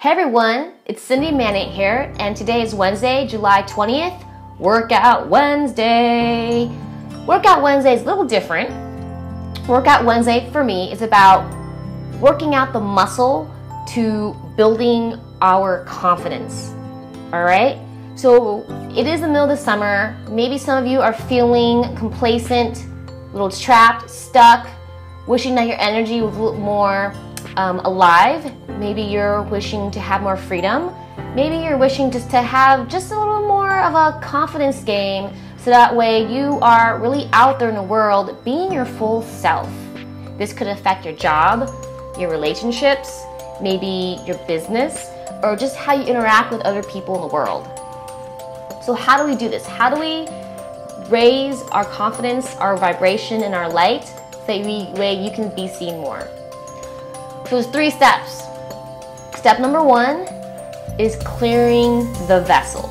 Hey everyone, it's Cindy Manit here, and today is Wednesday, July 20th, Workout Wednesday. Workout Wednesday is a little different. Workout Wednesday for me is about working out the muscle to building our confidence. All right? So it is the middle of the summer. Maybe some of you are feeling complacent, a little trapped, stuck, wishing that your energy was a little more um, alive. Maybe you're wishing to have more freedom. Maybe you're wishing just to have just a little more of a confidence game so that way you are really out there in the world being your full self. This could affect your job, your relationships, maybe your business, or just how you interact with other people in the world. So, how do we do this? How do we raise our confidence, our vibration, and our light so that way you can be seen more? So there's three steps. Step number one is clearing the vessel.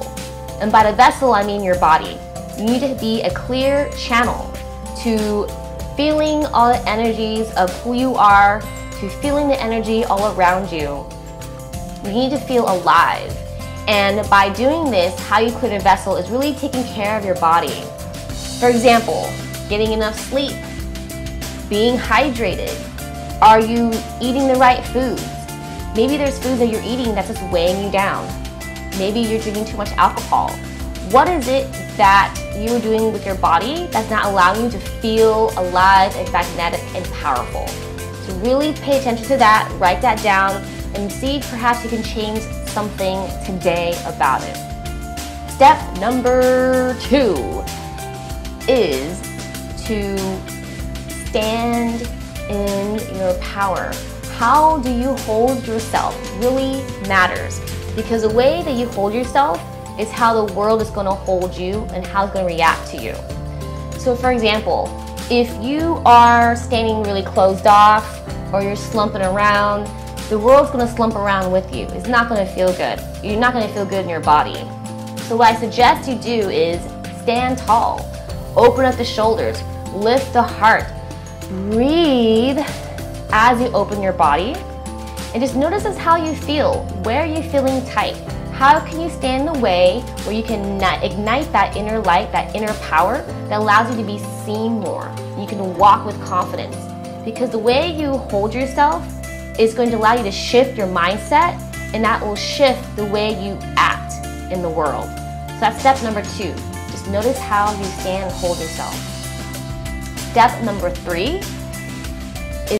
And by the vessel, I mean your body. You need to be a clear channel to feeling all the energies of who you are, to feeling the energy all around you. You need to feel alive. And by doing this, how you clear the vessel is really taking care of your body. For example, getting enough sleep, being hydrated, are you eating the right foods? Maybe there's foods that you're eating that's just weighing you down. Maybe you're drinking too much alcohol. What is it that you're doing with your body that's not allowing you to feel alive and magnetic and powerful? So really pay attention to that, write that down, and see perhaps you can change something today about it. Step number two is to stand in your power. How do you hold yourself really matters because the way that you hold yourself is how the world is going to hold you and how it's going to react to you. So, for example, if you are standing really closed off or you're slumping around, the world's going to slump around with you. It's not going to feel good. You're not going to feel good in your body. So, what I suggest you do is stand tall, open up the shoulders, lift the heart, breathe as you open your body and just notice how you feel. Where are you feeling tight? How can you stand in the way where you can ignite that inner light, that inner power that allows you to be seen more? You can walk with confidence. Because the way you hold yourself is going to allow you to shift your mindset and that will shift the way you act in the world. So that's step number two. Just notice how you stand and hold yourself. Step number three